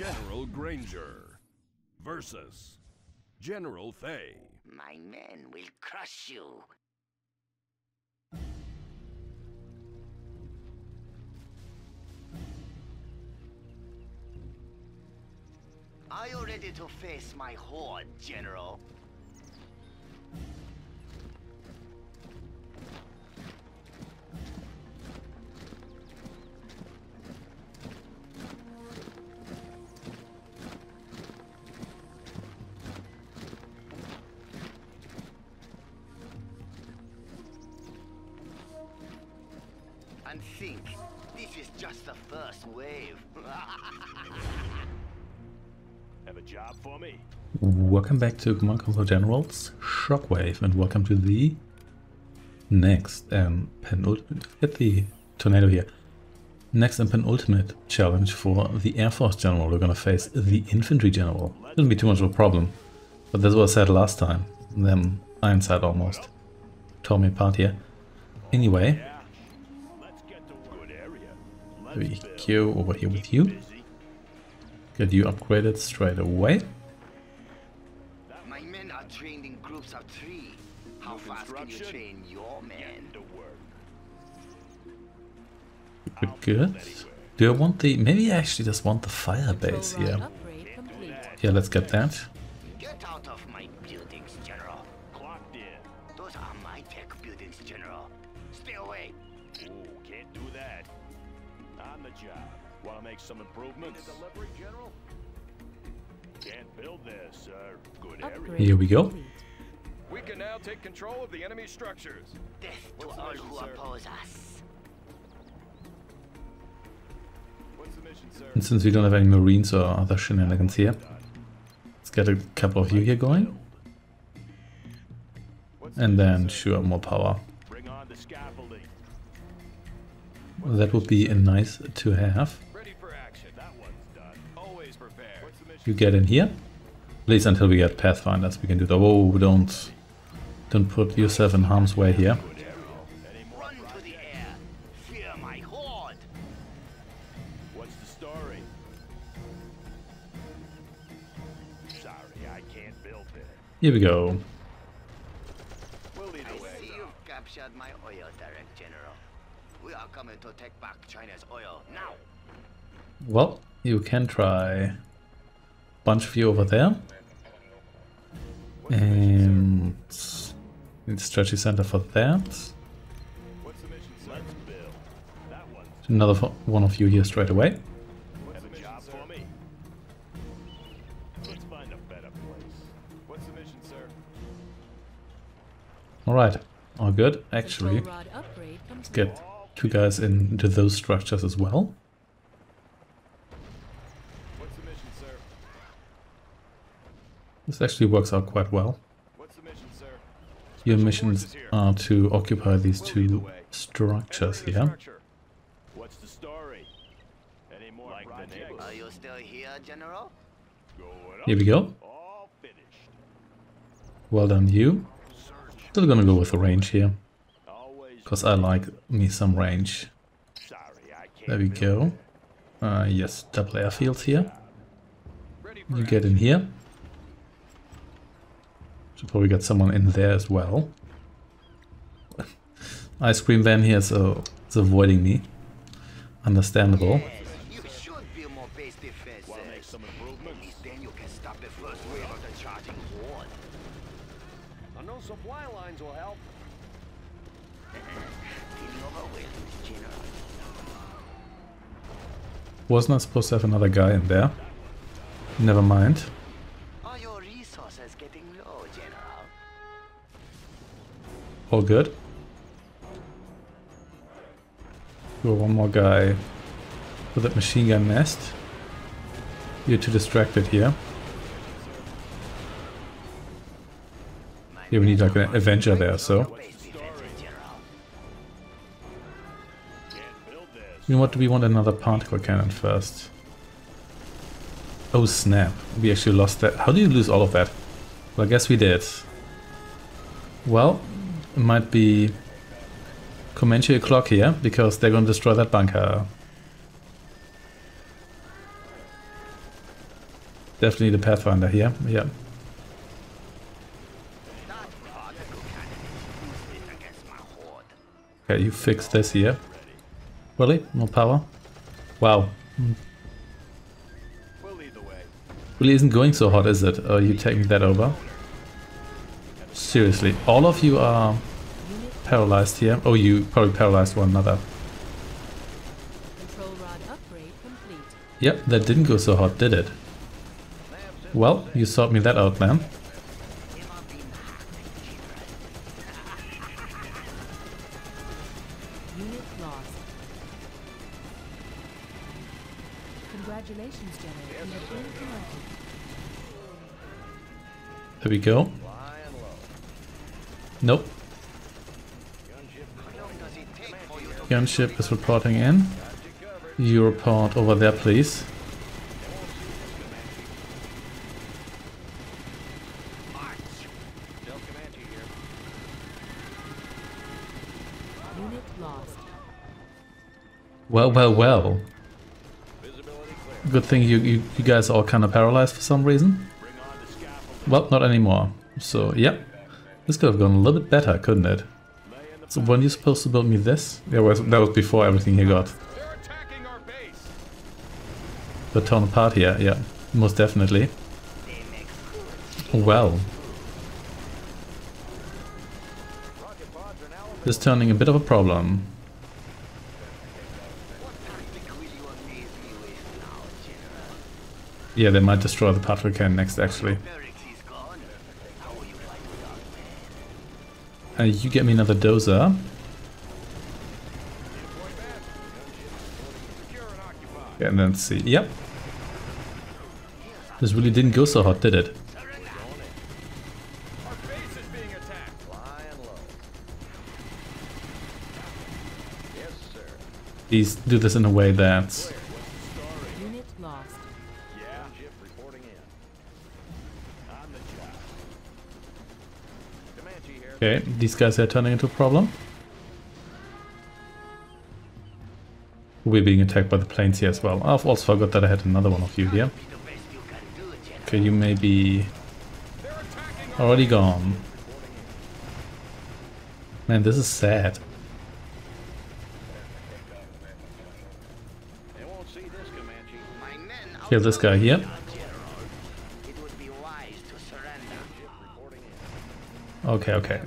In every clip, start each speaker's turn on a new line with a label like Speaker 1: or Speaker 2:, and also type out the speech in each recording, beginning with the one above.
Speaker 1: General Granger versus General Fai.
Speaker 2: My men will crush you. Are you ready to face my horde, General?
Speaker 3: Welcome back to Command & Conquer Generals Shockwave and welcome to the next um, and penultimate, get the tornado here, next and penultimate challenge for the Air Force General. We're gonna face the Infantry General. Shouldn't be too much of a problem, but that's what I said last time. Then Ironside almost tore me apart here. Anyway, we go over here with you, get you upgraded straight away.
Speaker 2: Can you
Speaker 1: construction?
Speaker 2: train your men?
Speaker 1: To work.
Speaker 3: Good, good. Do I want the... Maybe I actually just want the fire base
Speaker 4: Control
Speaker 3: here.
Speaker 4: rod upgrade complete.
Speaker 3: Yeah, let's get that.
Speaker 2: Get out of my buildings, General.
Speaker 1: Clocked in.
Speaker 2: Those are my tech buildings, General. Stay away.
Speaker 1: Ooh, can't do that. On the job. Want to make some improvements? delivery, General? Can't build this, sir. Good area.
Speaker 3: Here we go.
Speaker 5: Take control of the enemy structures.
Speaker 2: Death to
Speaker 5: What's
Speaker 2: all
Speaker 5: mission,
Speaker 2: who
Speaker 5: sir?
Speaker 2: oppose us.
Speaker 5: What's the mission, sir?
Speaker 3: And since we don't have any marines or other shenanigans here, let's get a couple of you here going. And then, sure, more power.
Speaker 1: Bring on the scaffolding.
Speaker 3: That would be a nice to have.
Speaker 5: Ready for action.
Speaker 1: That one's done.
Speaker 5: Always prepared. What's the mission?
Speaker 3: You get in here. At least until we get Pathfinders, we can do that. Oh, don't... Don't put yourself in harm's way here.
Speaker 2: Run to the air. Fear my horde.
Speaker 1: What's the story? Sorry, I can't build there.
Speaker 3: Here we go.
Speaker 5: We'll
Speaker 2: I
Speaker 5: the
Speaker 2: see you've captured my oil direct, General. We are coming to take back China's oil now.
Speaker 3: Well, you can try bunch of you over there. And need the strategy center for that.
Speaker 1: Let's
Speaker 3: Another one of you here straight away.
Speaker 1: Let's?
Speaker 3: Alright, all good. Actually,
Speaker 4: complete.
Speaker 3: get two guys into those structures as well. This actually works out quite well.
Speaker 5: What's the mission, sir?
Speaker 3: Your missions are to occupy these
Speaker 5: We'll lead the
Speaker 3: two structures here.
Speaker 1: What's the story? Any more like?
Speaker 2: Are you still here, General?
Speaker 3: Here we go. Well done, you. Still gonna go with the range here, because I like me some range.
Speaker 1: Sorry, I can't.
Speaker 3: There we go. Uh, yes, double airfields here. You get in here. Should probably get someone in there as well. Ice cream van here, so uh, it's avoiding me. Understandable.
Speaker 2: Yes, you should be more base defensive.
Speaker 1: Wanna make some
Speaker 2: At
Speaker 1: improvements?
Speaker 2: least then you can stop the first wave of the charging horde.
Speaker 5: I know supply lines will help.
Speaker 2: Feeling overwhelmed, General.
Speaker 3: Wasn't I supposed to have another guy in there? Never mind. All good. Go one more guy with that machine gun nest. You're too distracted here. Yeah, we need like an Avenger there, so. You know what, do we want another particle cannon first? Oh snap, we actually lost that. How do you lose all of that? Well, I guess we did. Well, might be Comanche o'clock here, because they're gonna destroy that bunker. Definitely the Pathfinder here. Yeah. Okay, you fix this here. Really? More power? Wow. Really isn't going so hot, is it? Are you taking that over? Seriously, all of you are paralyzed here. Oh, you probably paralyzed one another.
Speaker 4: control rod upgrade complete.
Speaker 3: Yep, that didn't go so hot, did it? Well, you sorted me that out, man.
Speaker 4: Unit lost. Congratulations, General. You have been promoted.
Speaker 3: There we go. Nope.
Speaker 2: How long does it take
Speaker 3: Gunship is reporting in. You report over there, please. Well, well, well. Good thing you, you, you guys are all kind of paralyzed for some reason. Well, not anymore. So, yep. This could have gone a little bit better, couldn't it?
Speaker 1: Lay in the
Speaker 3: So when you supposed to build me this? That was, that was before everything he got
Speaker 5: They're attacking our base.
Speaker 3: got torn apart here. Yeah, most definitely. Well,
Speaker 5: Rocket pods are now
Speaker 3: this is turning a bit of a problem.
Speaker 2: What tactic will you amaze me with now, General?
Speaker 3: Yeah, they might destroy the particle cannon next, actually. Uh, you get me another dozer.
Speaker 5: deploy bad. Gunship secure and.
Speaker 3: Yeah, and then see. Yep. This really didn't go so hot, did it?
Speaker 5: Our base is being attacked. Flying low. Yes, sir.
Speaker 3: Please do this in a way that... Okay, these guys are turning into a problem. We're being attacked by the planes here as well. I've also forgot that I had another one of you here. Okay, you may be already gone. Man, this is sad. Kill this guy here.
Speaker 2: General. It would be wise to surrender.
Speaker 5: Reporting in.
Speaker 3: Okay, okay.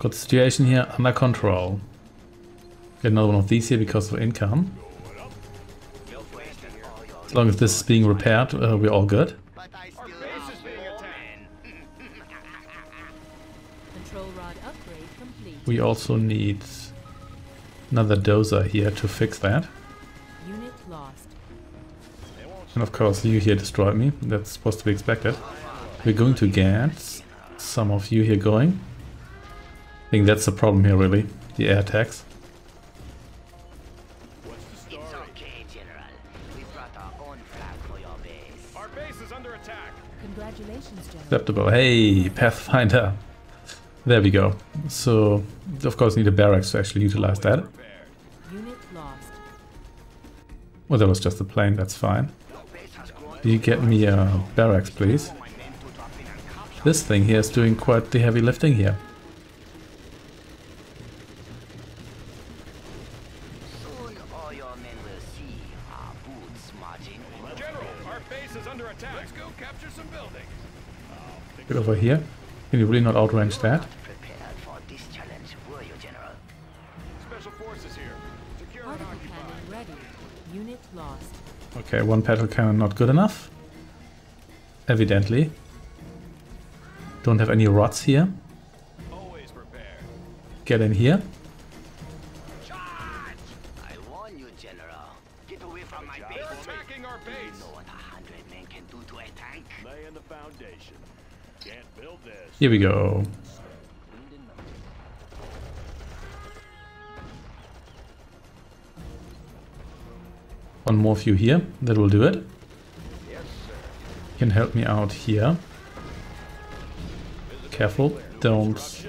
Speaker 3: Got the situation here under control. Get another one of these here because of income.
Speaker 2: You've wasted all your
Speaker 3: As long as this is being repaired, uh, we're all good.
Speaker 2: But I still
Speaker 5: base
Speaker 2: have
Speaker 5: is being
Speaker 2: more
Speaker 5: attacked.
Speaker 2: men.
Speaker 4: Control rod upgrade complete.
Speaker 3: We also need another dozer here to fix that.
Speaker 4: Unit lost.
Speaker 5: They won't
Speaker 3: And of course you here destroyed me. That's supposed to be expected. We're going to get some of you here going. I think that's the problem here really. The air attacks.
Speaker 1: What's the
Speaker 2: It's okay, General. We brought our own flag for your base.
Speaker 5: Our base is under attack.
Speaker 4: Congratulations, General.
Speaker 3: Acceptable. Hey, Pathfinder. There we go. So, of course, need a barracks to actually utilize that.
Speaker 4: Unit lost.
Speaker 3: Well, that was just a plane, that's fine.
Speaker 2: Your base has grown
Speaker 3: Do you get me a barracks, please? This thing here is doing quite the heavy lifting here.
Speaker 2: Soon all your men will see our boots marching in.
Speaker 5: General, our base is under attack. Let's go capture some buildings.
Speaker 3: Get over here. Can you really not outrange that?
Speaker 2: Prepared for this challenge, were you, General?
Speaker 5: Special forces here. Secure and
Speaker 4: Particle
Speaker 5: occupied.
Speaker 4: cannon ready. Unit lost.
Speaker 3: Okay, one particle cannon not good enough. Evidently. Don't have any rods here.
Speaker 5: Always prepared.
Speaker 3: Get in here.
Speaker 2: Charge! I warn you, General. Get away from my
Speaker 5: They're attacking our
Speaker 2: Do you know what a hundred men can do to a tank?
Speaker 1: Laying the foundation. Can't build this.
Speaker 3: Here we go. One more of you here. That will do it.
Speaker 5: Yes, sir.
Speaker 3: Can help me out here. Careful, don't...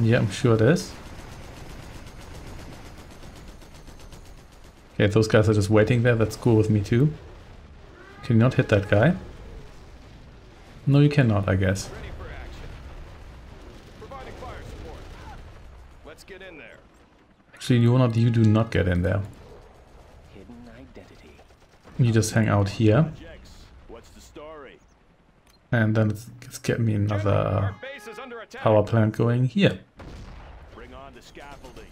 Speaker 3: Yeah, I'm sure it is. Okay, those guys are just waiting there, that's cool with me too. Can you not hit that guy? No, you cannot, I guess. Actually, you not, you do not get in there.
Speaker 5: Hidden identity.
Speaker 3: You just hang out here,
Speaker 1: What's the story?
Speaker 3: and then it's, it's get me another
Speaker 5: Our base is under attack.
Speaker 3: power plant going here.
Speaker 1: Bring on the scaffolding.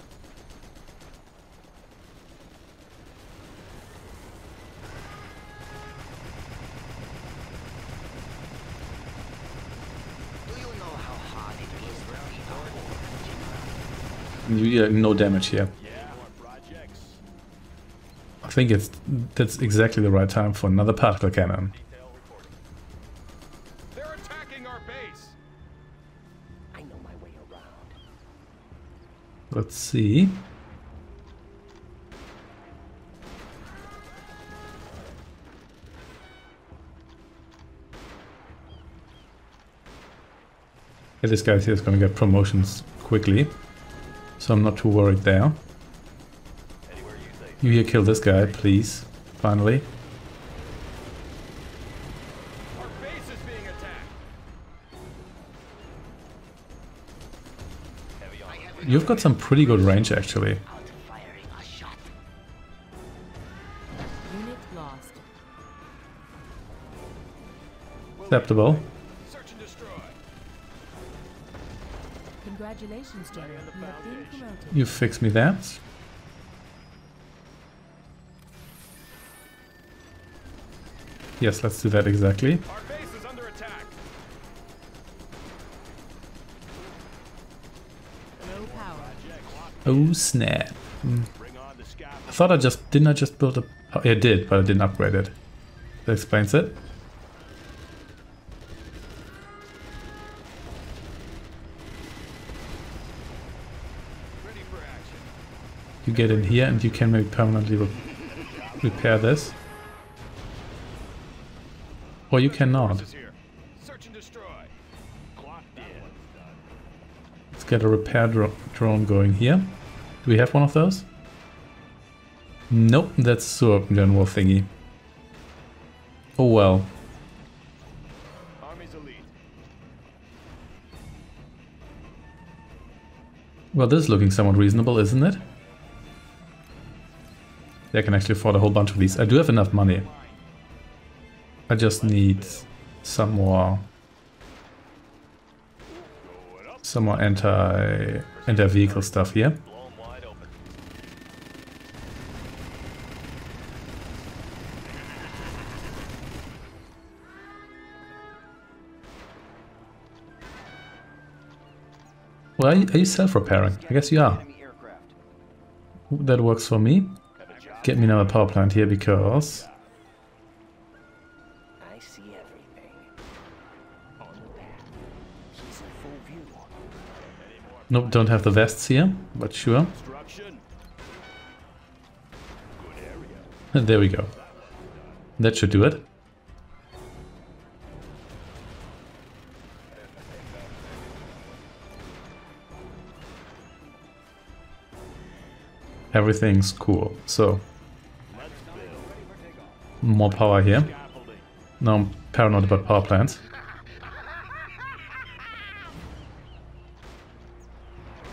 Speaker 2: Do you know how hard it is to be a war, General?
Speaker 3: And You get no damage here. Think it's that's exactly the right time for another particle cannon.
Speaker 5: They're attacking our base. I know my way around.
Speaker 3: Let's see. Yeah, this guy here is going to get promotions quickly, so I'm not too worried there.
Speaker 5: Anywhere you
Speaker 3: here kill this guy, please. Finally.
Speaker 5: Our base is being attacked.
Speaker 3: You've got some pretty good range actually.
Speaker 2: Out firing a shot.
Speaker 4: Unit lost.
Speaker 3: Acceptable.
Speaker 5: Search and destroy.
Speaker 4: Congratulations, General. You have.
Speaker 3: You fix me that. Yes, let's do that exactly.
Speaker 5: Our base is under attack.
Speaker 4: Low power.
Speaker 3: Oh snap.
Speaker 1: Hmm. Bring
Speaker 3: I thought I just didn't I just build a oh, yeah, I did, but I didn't upgrade it. That explains it.
Speaker 5: Ready for action.
Speaker 3: You get in here and you can maybe permanently re repair this. Destroy. you cannot. Let's get a repair dro drone going here. Do we have one of those? Nope, that's Surp General thingy. Oh well. Well, this is looking somewhat reasonable, isn't it? I can actually afford a whole bunch of these. I do have enough money. I just need some more... Some more anti... anti-vehicle stuff here. Well, are you, self-repairing? I guess you are. That works for me. Get me another power plant here because... Nope, don't have the vests here, but sure. There we go. That should do it. Everything's cool. So, more power here. Now I'm paranoid about power plants.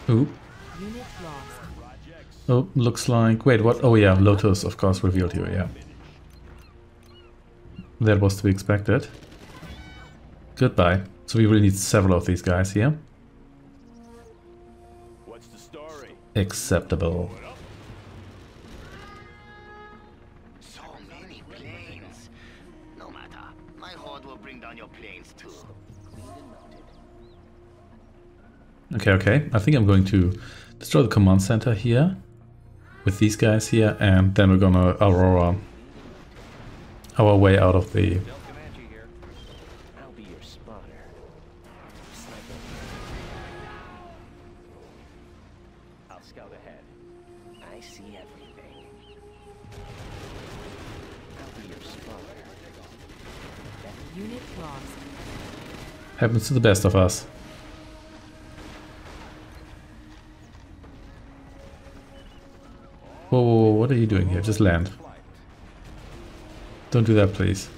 Speaker 3: Ooh,
Speaker 4: Unit lost.
Speaker 1: Projects.
Speaker 3: oh, looks like... Wait, what? Oh yeah, Lotus, of course, revealed here, yeah. That was to be expected. Goodbye. So we really need several of these guys here.
Speaker 1: What's the story?
Speaker 3: Acceptable. Okay, okay. I think I'm going to destroy the command center here with these guys here, and then we're gonna Aurora our way out of the.
Speaker 5: Del Comanche here. I'll be your spotter. Sniper. I'll scout ahead. I see everything. I'll be your spotter.
Speaker 4: Unit lost.
Speaker 3: Happens to the best of us. Whoa, whoa, whoa, what are you doing here? Just land. Don't do that, please.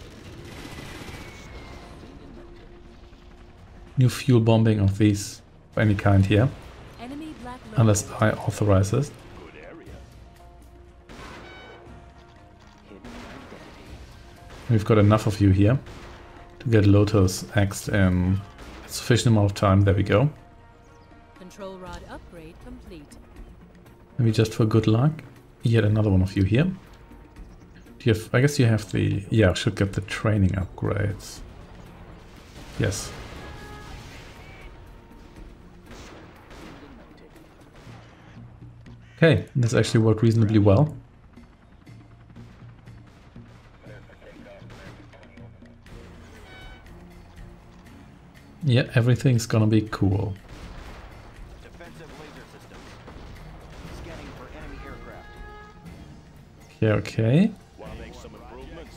Speaker 3: New fuel bombing of these of any kind here,
Speaker 4: Enemy Black Lotus.
Speaker 3: unless I authorize this. We've got enough of you here to get Lotus axed in a sufficient amount of time. There we go.
Speaker 4: Control rod upgrade complete.
Speaker 3: Maybe just for good luck, yet another one of you here. Do you have, I guess you have the, yeah, should get the training upgrades. Yes. Okay, this actually worked reasonably well. Yeah, everything's gonna be cool. Okay, okay.
Speaker 1: Want to make some improvements?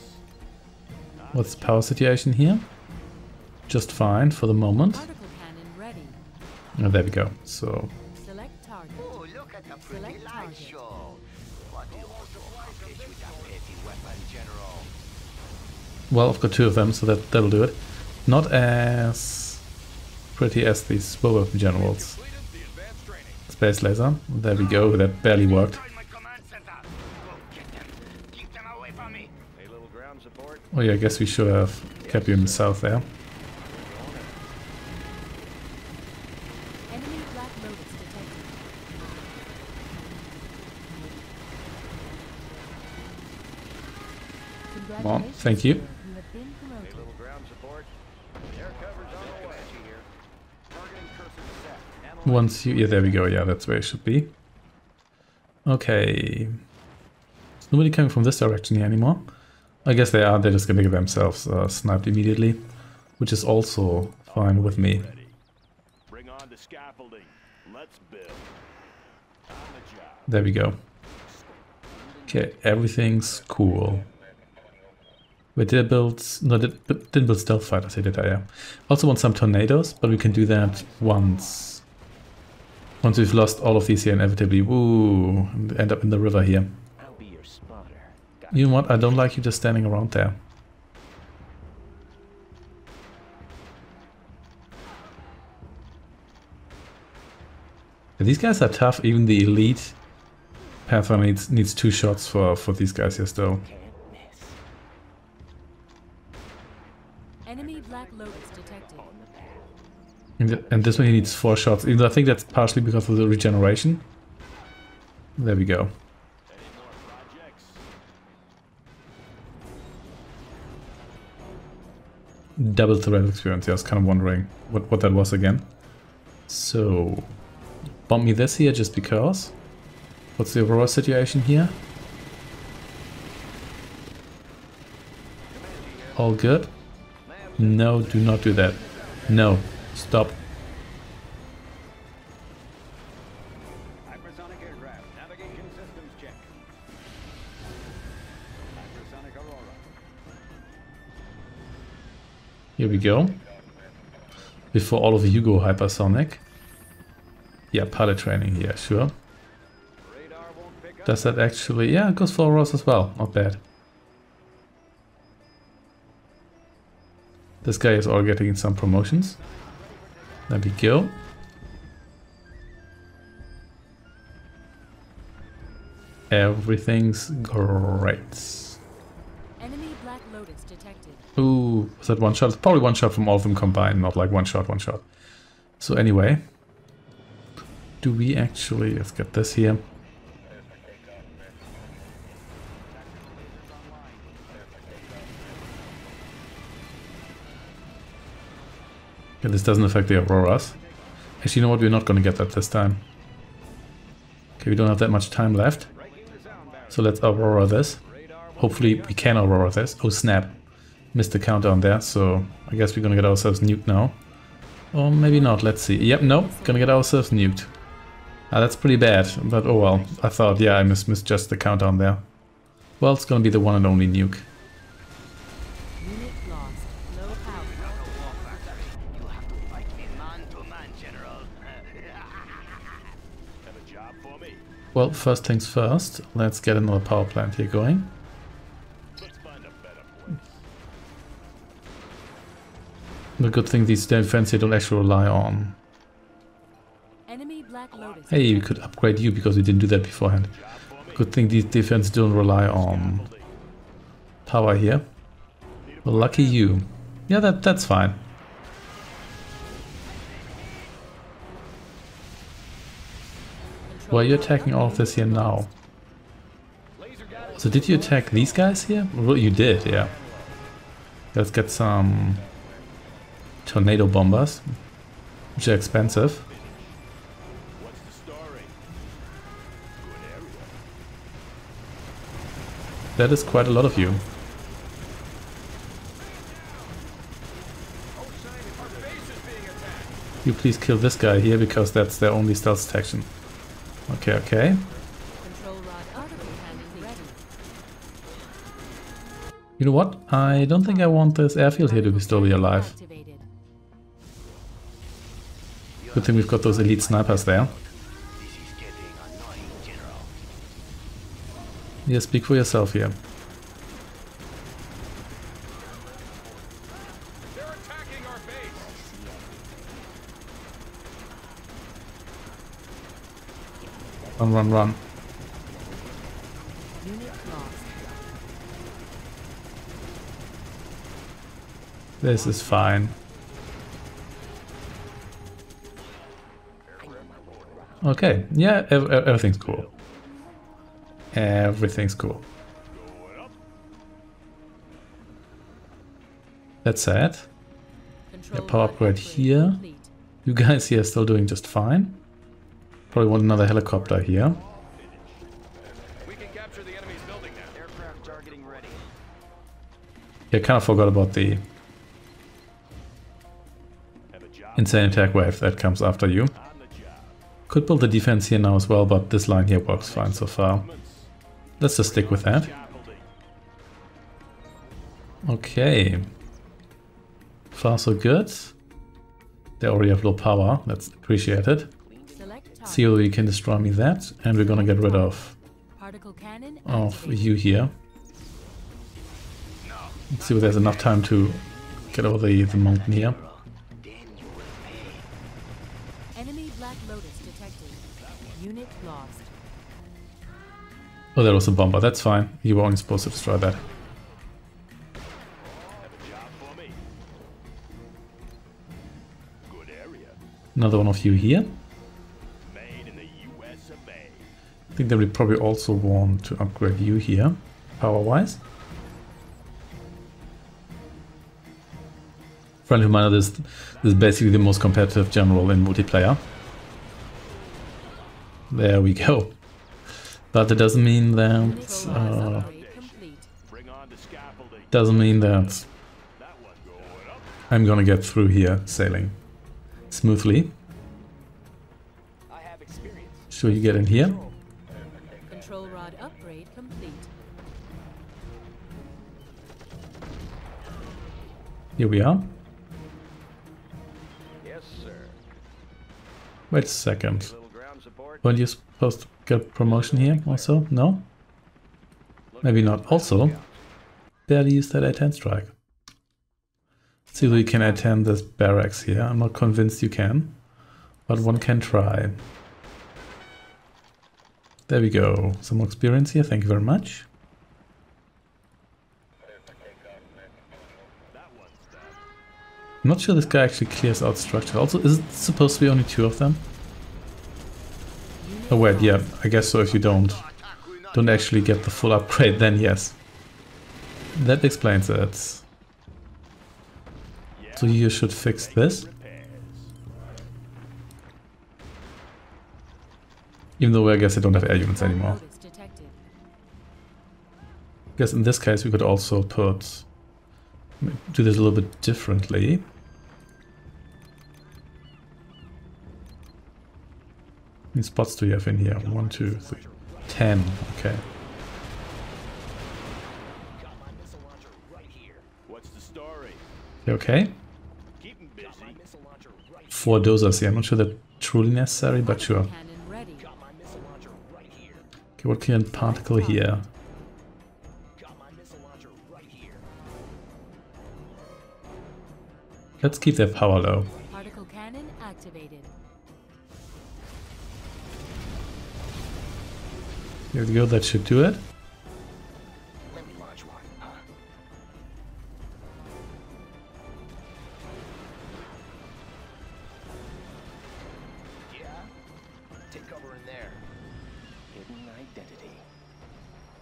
Speaker 3: What's the power situation here? Just fine for the moment.
Speaker 4: Particle cannon ready.
Speaker 3: Oh, there we go. So,
Speaker 2: Oh, look at the pretty light show. What do you want to accomplish with that petty weapon, General?
Speaker 3: well, I've got two of them, so that, that'll do it. Not as pretty as these Swobo generals.
Speaker 5: Completed the advanced training.
Speaker 3: Space laser. There we go. That barely worked.
Speaker 2: Join my command center. Go get them. Keep them away from me.
Speaker 5: A little ground support.
Speaker 3: Oh yeah, I guess we should have kept you in the south there.
Speaker 4: Enemy Black Lotus detected.
Speaker 3: on, thank you.
Speaker 4: sir. You have been
Speaker 5: A
Speaker 4: promoted.
Speaker 5: little ground support. Air cover's on the way. here.
Speaker 6: Targeting cursor set. Analyze
Speaker 3: Once you... Yeah, there we go. Yeah, that's where it should be. Okay. Is nobody coming from this direction here anymore? I guess they are. They're just gonna get themselves uh, sniped immediately. Which is also fine with me.
Speaker 1: Ready. Bring on the scaffolding. Let's build. On the job.
Speaker 3: There we go. Okay, everything's cool. We did I build... No, did, didn't build stealth fighters here, did I? Yeah. Also want some tornadoes, but we can do that once. Once we've lost all of these here inevitably. Woo! End up in the river here.
Speaker 6: I'll be your spotter.
Speaker 3: You know what? I don't like you just standing around there. These guys are tough. Even the elite Pathfinder needs needs two shots for for these guys here still.
Speaker 6: Can't miss.
Speaker 4: Enemy Black Lotus detected.
Speaker 3: And, and this one he needs four shots. Even though I think that's partially because of the regeneration. There we go. Double threat experience. Yeah, I was kind of wondering what what that was again. So, bump me this here just because. What's the overall situation here? All good? No, do not do that. No, stop. Here we go. Before all of you go hypersonic. Yeah, pilot training here, sure. Does that actually... Yeah, it goes for Auroras as well. Not bad. This guy is all getting some promotions. There we go. Everything's great.
Speaker 4: Enemy Black Lotus detected.
Speaker 3: Ooh, was that one shot? Probably one shot from all of them combined, not like one shot, one shot. So anyway, do we actually, let's get this here. Yeah, this doesn't affect the Auroras. Actually, you know what? We're not going to get that this time. Okay, we don't have that much time left. So let's Aurora this. Hopefully we can Aurora this. Oh snap. Missed the countdown there, so I guess we're gonna get ourselves nuked now. Or maybe not, let's see. Yep, no, gonna get ourselves nuked. Ah, that's pretty bad, but oh well. I thought, yeah, I missed just the countdown there. Well, it's gonna be the one and only nuke. Well, first things first, let's get another power plant here going. The good thing these defense here don't actually rely on.
Speaker 4: Enemy Black Lotus.
Speaker 3: Hey, we could upgrade you because we didn't do that beforehand. Good thing these defense don't rely on power here. Well, lucky you. Yeah, that that's fine. Why are you attacking all of this here now? So did you attack these guys here? Well, you did, yeah. Let's get some tornado bombers, which are expensive. That is quite a lot of you. You please kill this guy here because that's their only stealth section. Okay, okay. You know what? I don't think I want this airfield here to be still be alive. Good thing we've got those elite snipers there. Yeah, speak for yourself here. Run, run, run. This is fine. Okay, yeah, ev- ev- everything's cool. Everything's cool. That's said,
Speaker 4: Control
Speaker 3: power
Speaker 4: rod
Speaker 3: upgrade here. you guys here are still doing just fine. Probably want another helicopter here.
Speaker 5: We can capture the enemy's building now.
Speaker 6: Aircraft targeting ready.
Speaker 3: Yeah, kind of forgot about the
Speaker 1: Have a job
Speaker 3: insane attack wave that comes after you. Could build the defense here now as well, but this line here works fine so far. Let's just stick with that. Okay. Far so good. They already have low power, that's appreciated. See whether you can destroy me that, and we're gonna get rid of, of you here. Let's see if there's enough time to get over the, the mountain here. Oh, there was a bomber, that's fine. You were only supposed to destroy that. Another one of you here. I think that we probably also want to upgrade you here, power-wise. Friendly this, this is basically the most competitive general in multiplayer. There we go. But it doesn't mean that uh,
Speaker 4: upgrade complete.
Speaker 1: Bring on the scaffolding.
Speaker 3: doesn't mean that
Speaker 1: That one going up.
Speaker 3: I'm gonna get through here sailing smoothly.
Speaker 6: I.
Speaker 3: Should you get in here?
Speaker 4: Control rod upgrade complete.
Speaker 3: Here we are.
Speaker 6: Yes, sir.
Speaker 3: Wait a second.
Speaker 6: Little ground.
Speaker 3: Weren't you supposed to get promotion here also? No? Maybe not. Also, barely used that A10 strike. Let's see if we can attend this barracks here. I'm not convinced you can, but one can try. There we go. Some more experience here. Thank you very much. I'm not sure this guy actually clears out structure. Also, is it supposed to be only two of them? Oh wait, yeah. I guess so if you don't don't actually get the full upgrade, then yes. That explains it. So you should fix this. Even though I guess I don't have air units anymore. I guess in this case we could also put... Do this a little bit differently. Many spots do you have in here? One, two, three, ten. Okay. Okay? Four dozers here. I'm not sure they're truly necessary, but sure. Okay, what can particle here. Let's keep their power low. Here we go, that should do it.
Speaker 6: Let me launch one, huh? Yeah? Take cover in there. Hidden identity.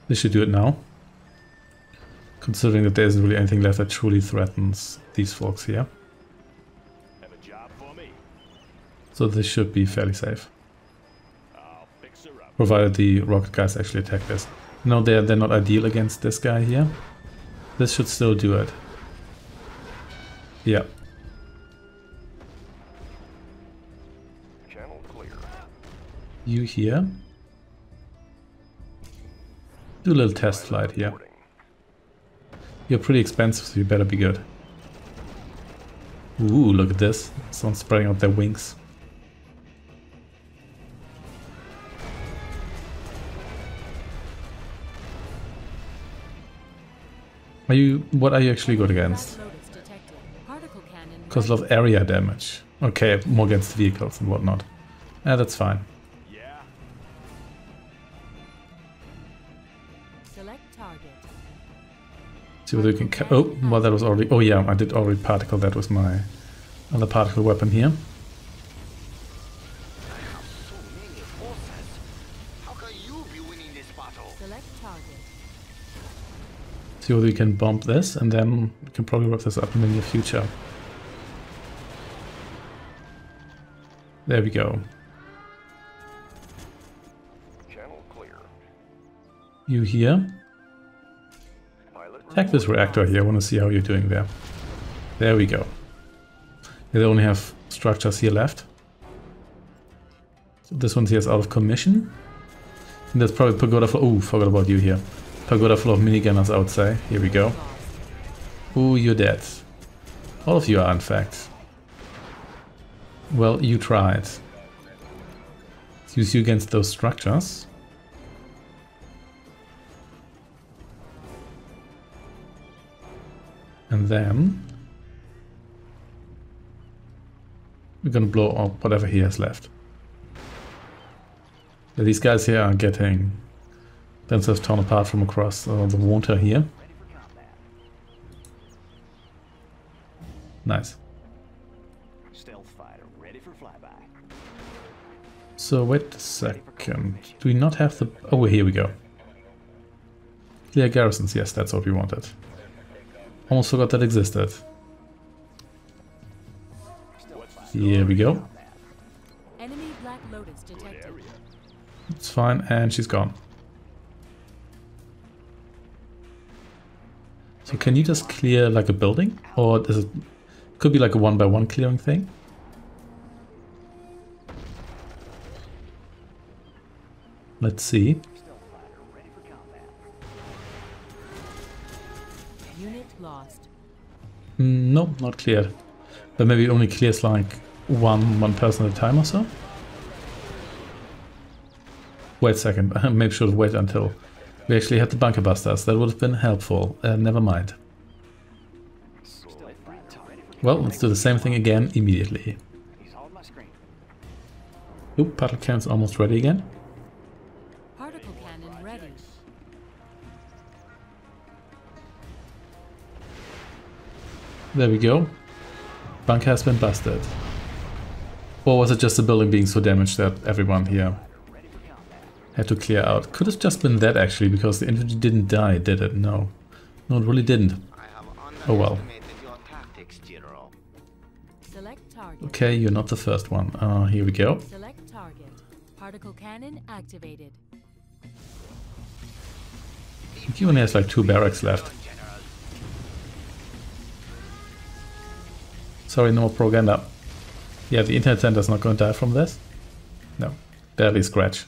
Speaker 3: This should do it now. Considering that there isn't really anything left that truly threatens these folks here.
Speaker 1: Have a job for me?
Speaker 3: So this should be fairly safe. Provided the rocket guys actually attack this. No, they're, they're not ideal against this guy here. This should still do it. Yeah.
Speaker 5: Channel clear.
Speaker 3: You here. Do a little test flight here. You're pretty expensive, so you better be good. Ooh, look at this. Someone's spreading out their wings. Are you... What are you actually good against?
Speaker 4: Black Lotus. Particle cannon.
Speaker 3: Because of area damage. Okay, more against vehicles and whatnot. Yeah, that's fine. See whether we can... Oh, well that was already... Oh yeah, I did already particle. That was my other particle weapon here. See whether we can bump this and then we can probably wrap this up in the near future. There we go.
Speaker 5: Channel clear.
Speaker 3: You here? Attack this reactor here. I want to see how you're doing there. There we go. They only have structures here left. So this one here is out of commission. And there's probably pagoda for... Oh, forgot about you here. Pagoda full of minigunners, say. Here we go. Ooh, you're dead. All of you are, in fact. Well, you tried. Let's use you against those structures. And then... We're gonna blow up whatever he has left. Yeah, these guys here are getting themselves torn apart from across uh, the water here. Nice.
Speaker 6: Stealth fighter ready for flyby.
Speaker 3: So wait a second. Do we not have the... Oh, here we go. Clear garrisons. Yes, that's what we wanted. Almost forgot that existed. Here we go.
Speaker 4: Enemy Black Lotus detected.
Speaker 3: It's fine, and she's gone. So can you just clear like a building? Or is it... Could be like a one by one clearing thing? Let's see.
Speaker 4: Unit lost.
Speaker 3: Mm, No, not cleared. But maybe it only clears like one one person at a time or so. Wait a second, maybe should wait until we actually had the bunker busters. That would have been helpful. Uh, never mind. Well, let's do the same thing again immediately.
Speaker 6: He's on my screen.
Speaker 3: Oop, particle cannon's almost ready again.
Speaker 4: Particle cannon ready.
Speaker 3: There we go. Bunker has been busted. Or was it just the building being so damaged that everyone here had to clear out? Could have just been that actually, because the infantry didn't die, did it? No. No, it really didn't. Oh, well.
Speaker 2: tactics, General.
Speaker 4: Select target.
Speaker 3: Okay, you're not the first one. Uh, here we go.
Speaker 4: Select target. Particle cannon activated.
Speaker 3: He only has like two barracks left. Sorry, no more propaganda. Yeah, the internet center's not going to die from this. No, barely scratch.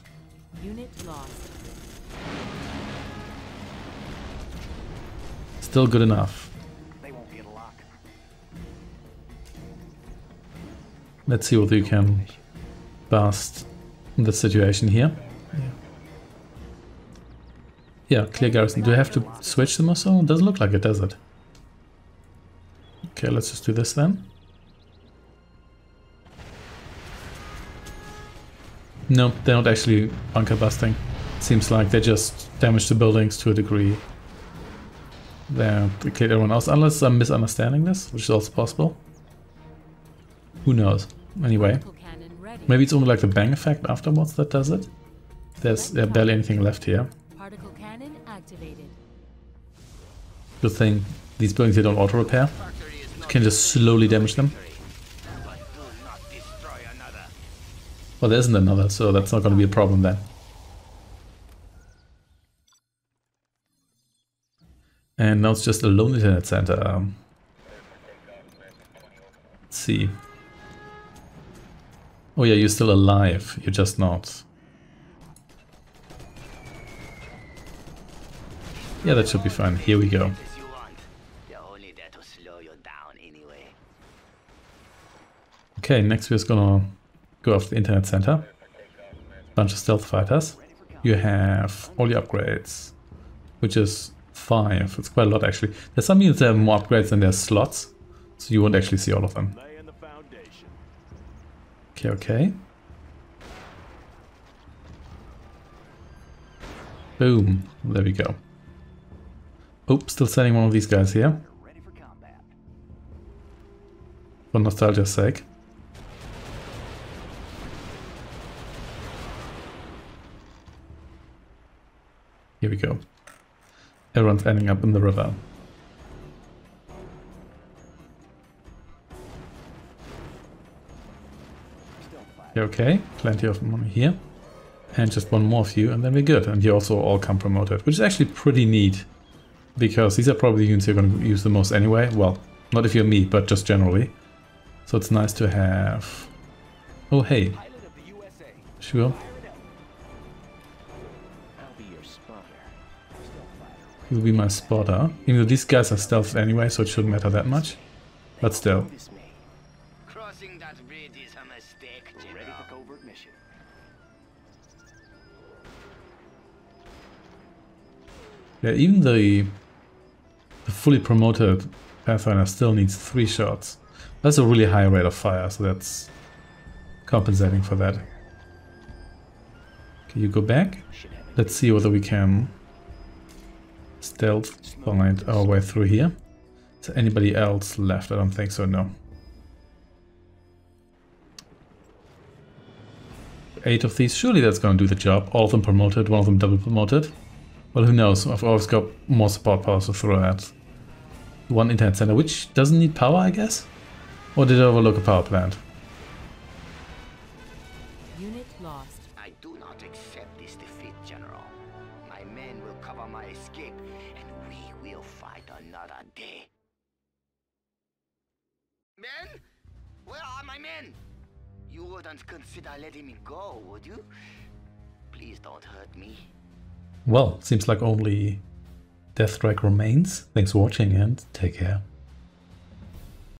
Speaker 3: Still good enough.
Speaker 6: They won't be in lock.
Speaker 3: Let's see whether you can bust the situation here. Yeah, clear garrison. Do I have to switch them or so? It doesn't look like it, does it? Okay, let's just do this then. No, they're not actually bunker busting. Seems like they just damage the buildings to a degree. They killed everyone else, unless I'm misunderstanding this, which is also possible. Who knows? Anyway,
Speaker 4: Particle cannon ready.
Speaker 3: maybe it's only like the bang effect afterwards that does it. There's yeah, barely anything left here.
Speaker 4: Particle cannon activated.
Speaker 3: Good thing these buildings they don't auto repair. You can just slowly damage them.
Speaker 2: but do not destroy another.
Speaker 3: Well, there isn't another, so that's not going to be a problem then. And now it's just a lone internet center. Um, let's see. Oh yeah, you're still alive. You're just not. Yeah, that should be fine. Here we go. Okay, next we're just gonna go off the internet center. Bunch of stealth fighters. You have all your upgrades, which is five. It's quite a lot actually. There's some units that have more um, upgrades than their slots, so you won't actually see all of them.
Speaker 1: Laying the foundation.
Speaker 3: Okay, okay. Boom. There we go. Oops, still sending one of these guys here.
Speaker 6: Ready for combat.
Speaker 3: For nostalgia's sake. Here we go. Everyone's ending up in the river. Yeah, okay, plenty of money here. And just one more of you, and then we're good. And you also all come promoted, which is actually pretty neat. Because these are probably the units you're going to use the most anyway. Well, not if you're me, but just generally. So it's nice to have... Oh, hey, sure. He'll be my spotter. Even though these guys are stealth anyway, so it shouldn't matter that much. But still.
Speaker 6: Notice me.
Speaker 2: Crossing that bridge is a mistake,
Speaker 6: Ready for covert mission.
Speaker 3: Yeah, even the, the fully promoted Pathfinder still needs three shots. That's a really high rate of fire, so that's compensating for that. Can you go back.
Speaker 6: Should have it.
Speaker 3: Let's see whether we can stealth find our way through here. Is anybody else left? I don't think so, no. Eight of these, surely that's gonna do the job. All of them promoted, one of them double promoted. Well, who knows? I've always got more support powers to throw at. One internet center, which doesn't need power, I guess? Or did I overlook a power plant?
Speaker 2: Wouldn't consider letting me go, would you? Please don't hurt me.
Speaker 3: Well, seems like only Deathstrike remains. Thanks for watching and take care.